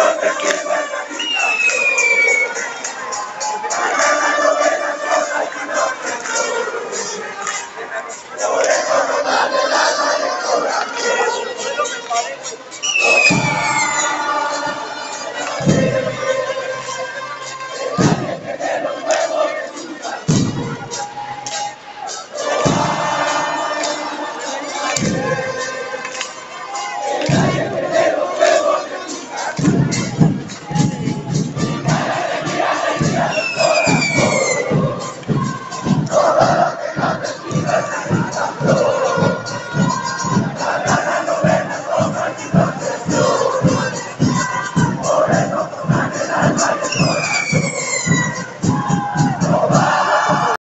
Amen.